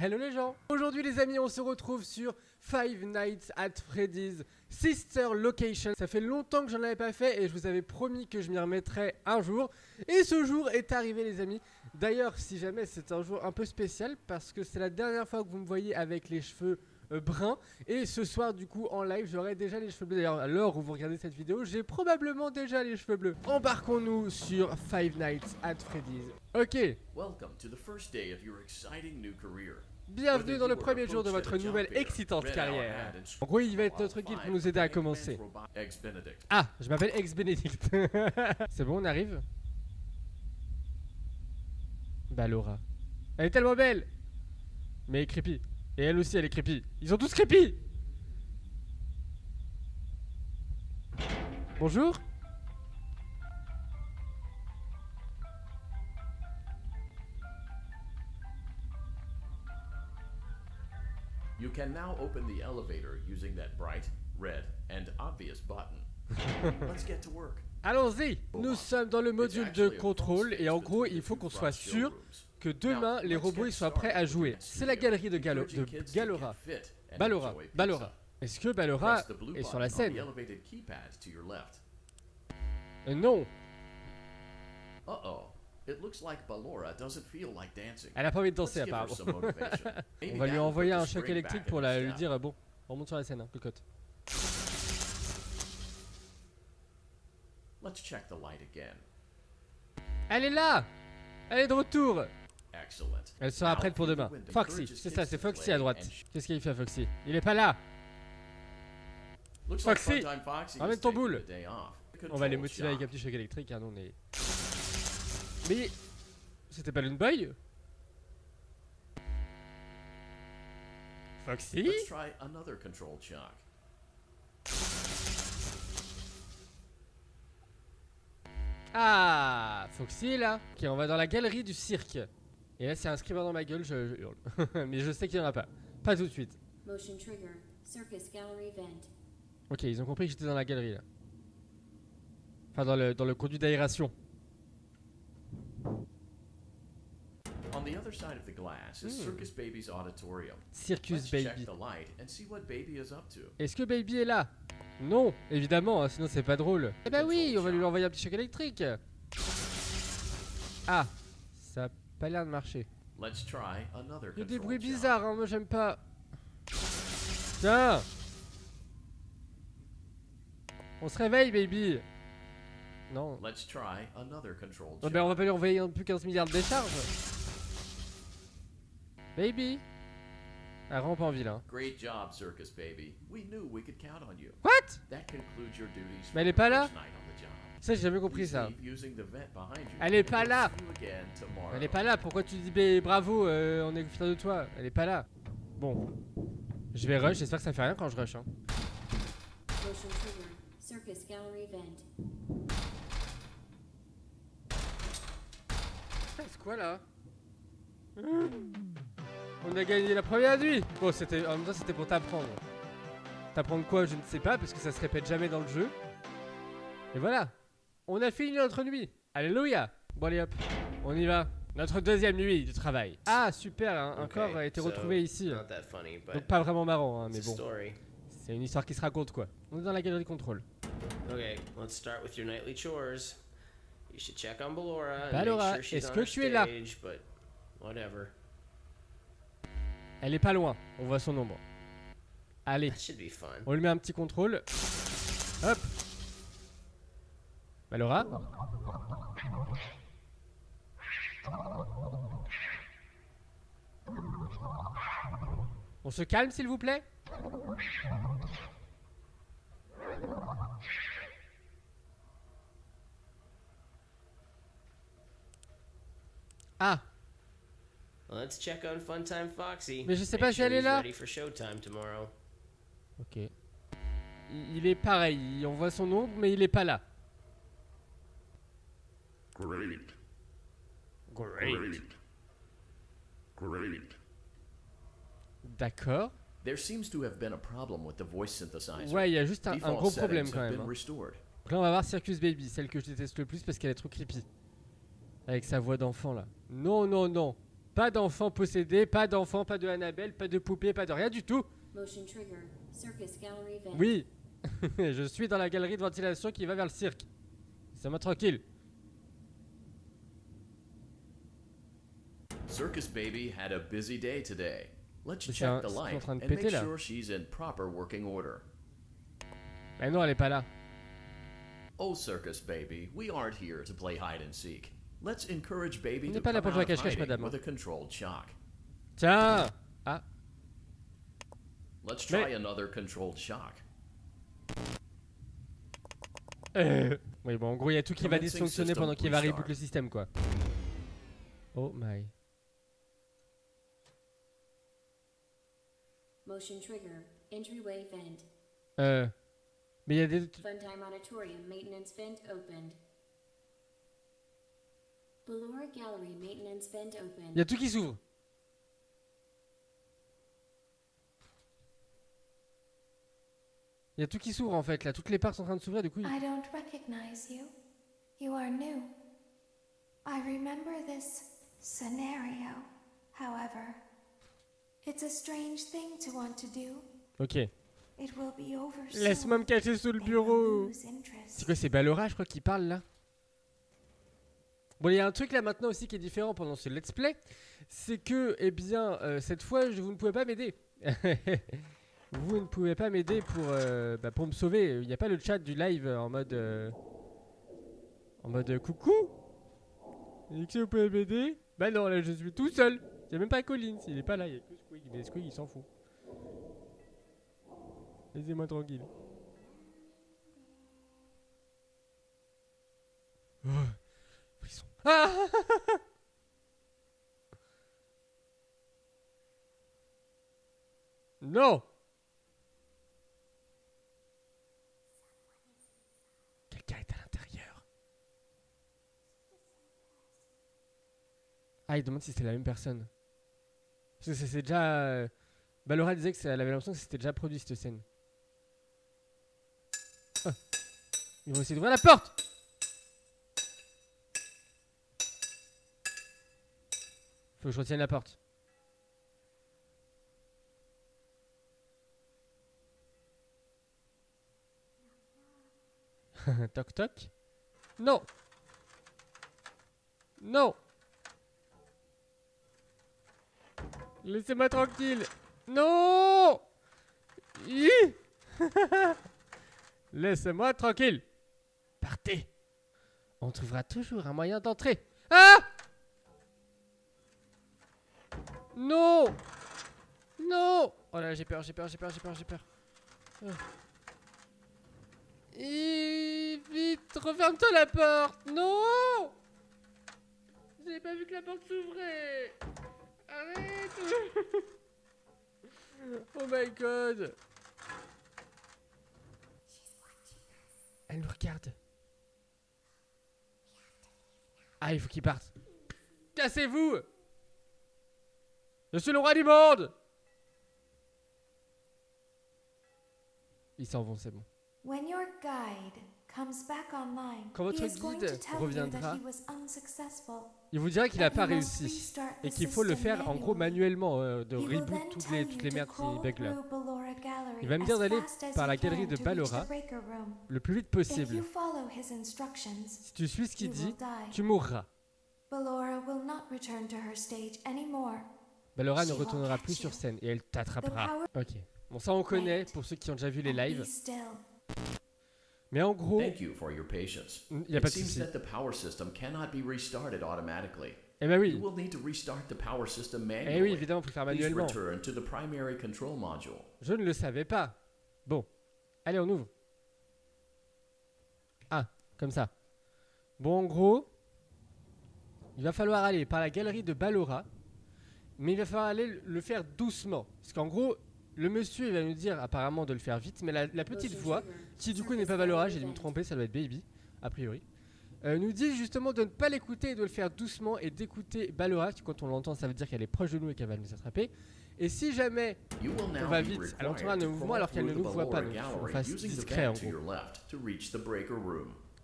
Hello les gens. Aujourd'hui les amis on se retrouve sur Five Nights at Freddy's Sister Location. Ça fait longtemps que j'en avais pas fait et je vous avais promis que je m'y remettrais un jour. Et ce jour est arrivé les amis. D'ailleurs si jamais c'est un jour un peu spécial parce que c'est la dernière fois que vous me voyez avec les cheveux brun. Et ce soir, du coup, en live, j'aurai déjà les cheveux bleus. D'ailleurs, à l'heure où vous regardez cette vidéo, j'ai probablement déjà les cheveux bleus. Embarquons-nous sur Five Nights at Freddy's. Ok. Bienvenue dans le premier jour de votre nouvelle excitante carrière. En gros, il va être notre guide pour nous aider à commencer. Ah, je m'appelle Ex-Benedict. C'est bon, on arrive? Bah, Laura. Elle est tellement belle Mais creepy. Et elle aussi, elle est creepy. Ils sont tous creepy Bonjour You can now open the elevator using that bright, red, and obvious button. Let's get to work. Allons-y Nous sommes dans le module de contrôle et en gros, il faut qu'on soit sûr que demain les robots ils soient prêts à jouer. C'est la galerie de, Galo de Galora. Balora. Balora. Est-ce que Balora est sur la scène? euh, Non. Elle a pas envie de danser apparemment. on va lui envoyer un choc électrique pour la, lui dire bon, on monte sur la scène, hein, cocotte. Elle est là! Elle est de retour! Elle sera prête pour demain. Foxy, c'est ça, c'est Foxy à droite. Qu'est-ce qu'il fait Foxy? Il est pas là! Foxy Ramène ton boule. On va les motiver avec un petit choc électrique, hein, on est... Mais... C'était pas l'une boy Foxy Ah Foxy là Ok, on va dans la galerie du cirque. Et là, c'est un screamer dans ma gueule, je, hurle. Mais je sais qu'il n'y en a pas. Pas tout de suite. Ok, ils ont compris que j'étais dans la galerie là. Enfin, dans le, dans le conduit d'aération. On the other side of the glass is hmm. Circus Baby's auditorium. Circus Baby. Est-ce que Baby est là? Non, évidemment, hein, sinon c'est pas drôle. Eh bah oui, on va lui envoyer un petit choc électrique. Ah, ça pas l'air de marcher. Il y a des bruits bizarres, hein, moi j'aime pas. Tiens On se réveille, baby Non. Oh, ben on va pas lui envoyer peu 15 milliards de décharges. Baby. Elle rampe en ville, hein. What? Mais elle est pas là. ça, j'ai jamais compris ça. Elle est pas là. Elle est pas là, pourquoi tu dis bravo, euh, on est fiers de toi. Elle est pas là. Bon. Je vais rush, j'espère que ça fait rien quand je rush. Hein. C'est quoi là? On a gagné la première nuit Bon, c'était en même temps, c'était pour t'apprendre. T'apprendre quoi, je ne sais pas, parce que ça se répète jamais dans le jeu. Et voilà on a fini notre nuit. Alléluia. Bon allez hop, on y va. Notre deuxième nuit de travail. Ah super, hein. un corps a été retrouvé ici. Donc pas vraiment marrant, hein, mais bon. C'est une histoire qui se raconte quoi. On est dans la galerie de contrôle. Ok, let's start with your nightly chores. You should check on Ballora. Ballora, est-ce que tu es là? Elle est pas loin, on voit son ombre. Allez, on lui met un petit contrôle. Hop, Malora On se calme s'il vous plaît? Ah Let's check on Funtime Foxy. Mais je sais pas si elle est là. Ok. Il est pareil, on voit son ombre mais il est pas là. Great. Great. Great. D'accord. There seems to have been a problem with the voice synthesizer. Ouais, il y a juste un, un gros problème quand même. Hein. Donc là, on va voir Circus Baby, celle que je déteste le plus parce qu'elle est trop creepy. Avec sa voix d'enfant là. Non, non, non. Pas d'enfants possédés, pas d'enfants, pas de Annabelle, pas de poupée, pas de rien du tout. Motion trigger. Circus gallery vent. Oui, je suis dans la galerie de ventilation qui va vers le cirque. C'est moi tranquille. Circus Baby had a busy day today. Let's C'est check un- the light train de and péter, make là. sure she's in proper working order. Mais non, elle est pas là. Oh, Circus Baby, we aren't here to play hide and seek. Let's encourage Baby On n'est pas là pour jouer à cache-cache, madame. with a controlled shock. Tiens Ah, Let's Mais- try another controlled shock. euh... Oui, bon, en gros, il y a tout qui va dysfonctionner pendant qu'il va reboot le système, quoi. Oh my. Motion trigger. Entryway vent. Euh... Mais il y a des... Funtime auditorium maintenance vent opened. Ballora gallery maintenance vent Il y a tout qui s'ouvre. Il y a tout qui s'ouvre en fait là, toutes les parts sont en train de s'ouvrir du coup. I don't recognize you. You are new. I remember this scenario, however. It's a strange thing to want to do. Ok. It will be over soon. Laisse-moi me cacher sous le bureau. C'est quoi, c'est Ballora je crois qui parle là? Bon, il y a un truc là maintenant aussi qui est différent pendant ce let's play. C'est que, eh bien, euh, cette fois, vous ne pouvez pas m'aider. vous ne pouvez pas m'aider pour, euh, bah, pour me sauver. Il n'y a pas le chat du live en mode. euh, en mode coucou Est-ce vous pouvez m'aider Bah non, là je suis tout seul. Il n'y a même pas Collins, il est pas là, il y a que Squig. Mais Squig il s'en fout. Laissez-moi tranquille. Ah Non Quelqu'un est à l'intérieur. Ah, il demande si c'était la même personne. Parce que c'est c'est déjà... euh, Ballora disait que ça- elle avait l'impression que c'était déjà produit cette scène. Ah. Ils vont essayer d'ouvrir la porte Faut que je retienne la porte. toc toc. Non. Non. Laissez-moi tranquille. Non. Laissez-moi tranquille. Partez. On trouvera toujours un moyen d'entrer. Ah Non. Non. Oh là j'ai peur, j'ai peur, j'ai peur, j'ai peur, j'ai peur. Et vite, referme-toi la porte. Non. J'avais pas vu que la porte s'ouvrait. Arrête. Oh my god. Elle nous regarde. Ah, il faut qu'il parte. Cassez-vous Je suis le roi du monde Ils s'en vont, c'est bon. When your guide comes back online, Quand votre guide reviendra, you that he was unsuccessful. Il vous dira qu'il n'a that pas réussi. Et qu'il faut le faire en gros manuellement, euh, de He will reboot toutes tell les, you toutes les merdes, là. Ballora Gallery Il va me dire d'aller par la galerie de Ballora the breaker room. Le plus vite possible. you follow his instructions, Si tu suis ce qu'il dit, tu mourras. Ballora will not return to her stage anymore. Ballora ne retournera plus sur scène et elle t'attrapera. Ok. Bon, ça on connaît pour ceux qui ont déjà vu les And lives. Mais en gros, Thank you for your patience. il n'y a It pas de seems souci. that the power system cannot be restarted automatically. Eh ben You oui. will need to restart the power system Eh oui, évidemment, faut le faire Please manuellement. return to the primary control module. Je ne le savais pas. Bon. Allez, on ouvre. Ah, comme ça. Bon, en gros, il va falloir aller par la galerie de Ballora. Mais il va falloir aller le faire doucement. Parce qu'en gros, le monsieur, il va nous dire apparemment de le faire vite. Mais la, la petite voix, qui du coup n'est pas Ballora, gallery j'ai dû me tromper, ça doit être Baby, a priori. euh, nous dit justement de ne pas l'écouter et de le faire doucement et d'écouter Ballora, qui quand on l'entend, ça veut dire qu'elle est proche de nous et qu'elle va nous attraper. Et si jamais On va vite. Elle entraînera un to mouvement crawl alors qu'elle ne the nous voit pas, donc il faut qu'on fasse discret, en gros.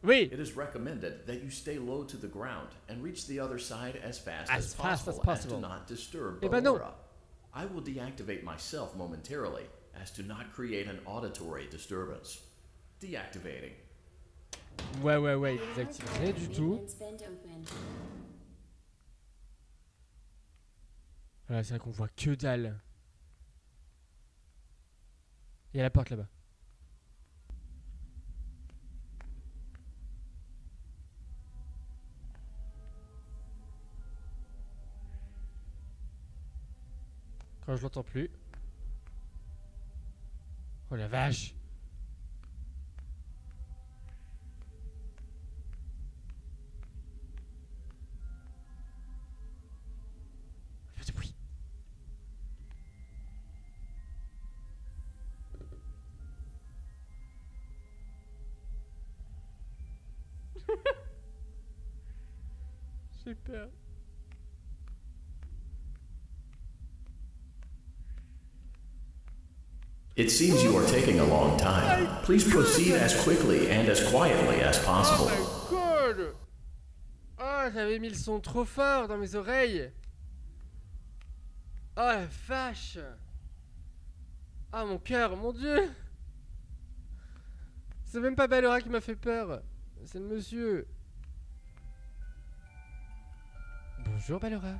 Your left to reach the breaker room. Oui. It is recommended that you stay low to the ground and reach the other side as fast As as, fast as possible, possible. to not disturb Eh ben non. I will deactivate myself momentarily as to not create an auditory disturbance. Deactivating. Ouais, ouais, ouais, il désactive rien du tout. Maintenance. Voilà, c'est vrai qu'on voit que dalle. Il y a la porte là-bas. Quand je l'entends plus. Oh la vache It seems you are taking a long time. Please proceed as quickly and as quietly as possible. Oh my god Oh, j'avais mis le son trop fort dans mes oreilles Oh la vache Ah mon cœur, mon dieu C'est même pas Ballora qui m'a fait peur, c'est le monsieur. Bonjour Ballora.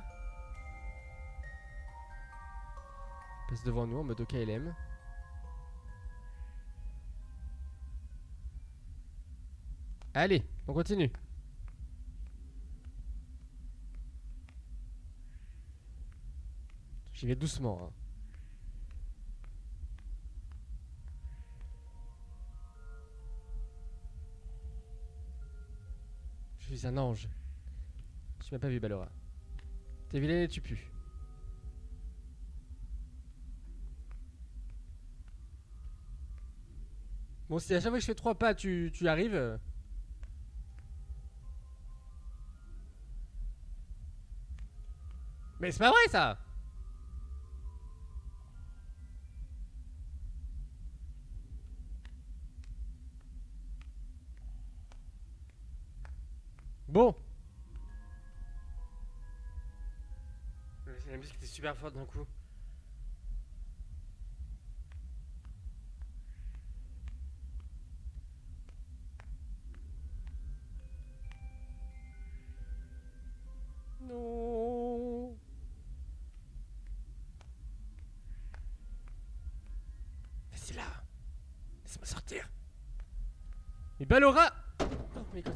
Passe devant nous en mode OKLM. Allez, on continue. J'y vais doucement. hein. Je suis un ange. Tu m'as pas vu, Ballora. T'es vilaine et tu pues. Bon, si à chaque fois que je fais trois pas, tu, tu arrives. Mais c'est pas vrai ça Bon La musique était super forte d'un coup. Laisse-moi sortir Mais Ballora Oh mais quand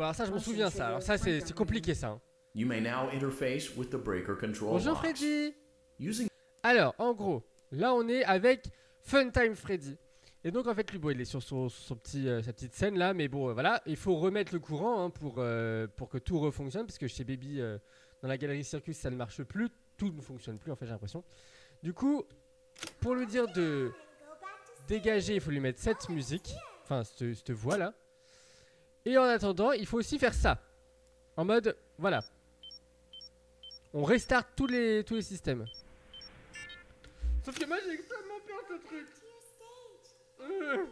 alors ça je m'en souviens ça, alors ça c'est c'est compliqué ça. hein. You may now interface with the breaker control Bonjour box. Freddy Using Alors en gros, là on est avec Funtime Freddy. Et donc en fait lui bon, il est sur son, son petit, euh, sa petite scène là, mais bon euh, voilà, il faut remettre le courant hein, pour, euh, pour que tout refonctionne, parce que chez Baby, euh, dans la galerie Circus, ça ne marche plus, tout ne fonctionne plus en fait j'ai l'impression. Du coup, pour lui dire de dégager, il faut lui mettre cette musique, enfin cette, cette voix là. Et en attendant, il faut aussi faire ça. En mode, voilà. On restart tous les, tous les systèmes. Sauf que moi j'ai extrêmement peur de ce truc. Euh.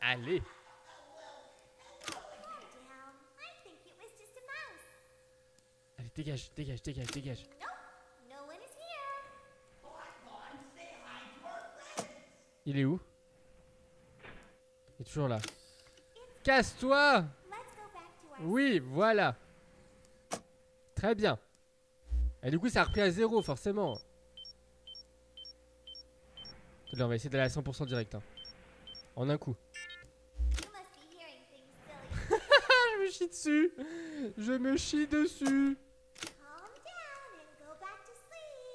Allez. Dégage, dégage, dégage, dégage. Il est où? Il est toujours là. Casse-toi Oui, voilà. Très bien. Et du coup, ça a repris à zéro, forcément. Là, on va essayer d'aller à 100% direct. hein. En un coup. Je me chie dessus Je me chie dessus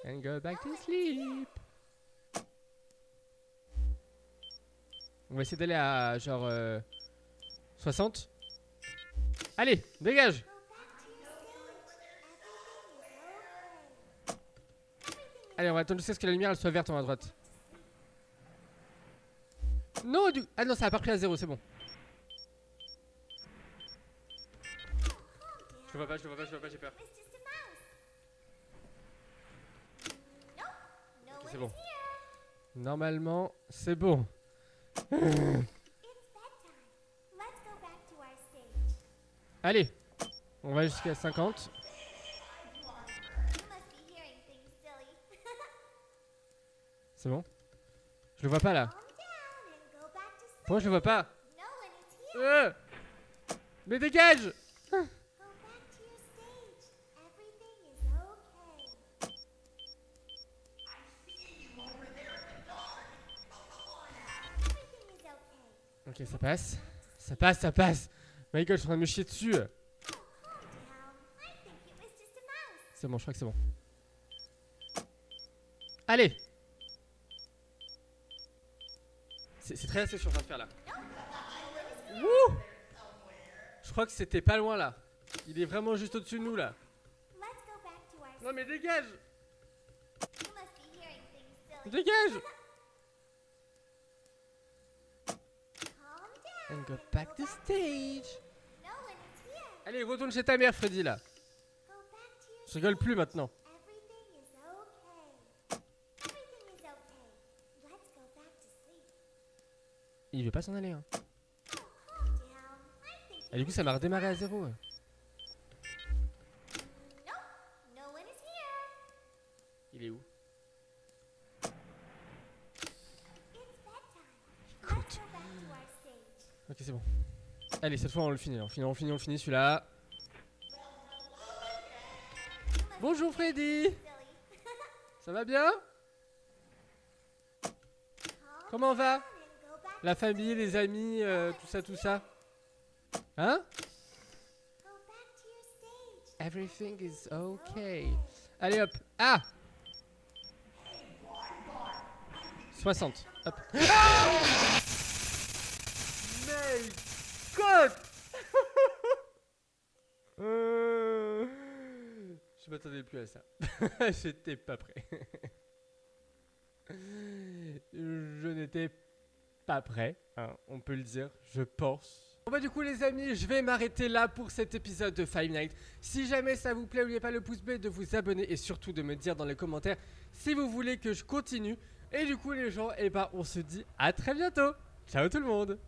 And go back to sleep On va essayer d'aller à genre euh, 60 Allez, dégage Allez, on va attendre jusqu'à ce que la lumière elle soit verte en à droite. Non, du... Ah non, ça a pas pris à zéro, c'est bon. Je vois pas, je vois pas, je vois pas, j'ai peur. C'est bon. Normalement, c'est bon. Allez, on va jusqu'à 50. You must be hearing things, silly. C'est bon? Je le vois pas là. Pourquoi je le vois pas? Euh Mais dégage Ok, ça passe. Ça passe, ça passe. Michael, je suis en train de me chier dessus. C'est bon, je crois que c'est bon. Allez C'est très assez train de faire là. Wouh Je crois que c'était pas loin là. Il est vraiment juste au-dessus de nous là. Non mais dégage. Dégage And go back to stage. Allez, retourne chez ta mère, Freddy là. Je rigole plus maintenant. Everything is okay. Everything is okay. Let's go back to sleep. Il veut pas s'en aller. Hein. Think Et du coup, ça m'a redémarré à zéro. Il est où It's bedtime. Let's go back to our stage. Ok, c'est bon. Allez, cette fois on le finit. On finit, on finit, on finit celui-là. Bonjour Freddy. Ça va bien? Comment va? La famille, les amis, euh, tout ça, tout ça? Hein? Everything is okay. Allez hop. Ah 60. Hop. Mais God Euh, Je m'attendais plus à ça. J'étais pas prêt. Je n'étais pas prêt, hein, on peut le dire, je pense. Bon bah du coup les amis, je vais m'arrêter là pour cet épisode de Five Nights. Si jamais ça vous plaît, n'oubliez pas le pouce bleu, de vous abonner et surtout de me dire dans les commentaires si vous voulez que je continue. Et du coup les gens, et bah on se dit à très bientôt. Ciao tout le monde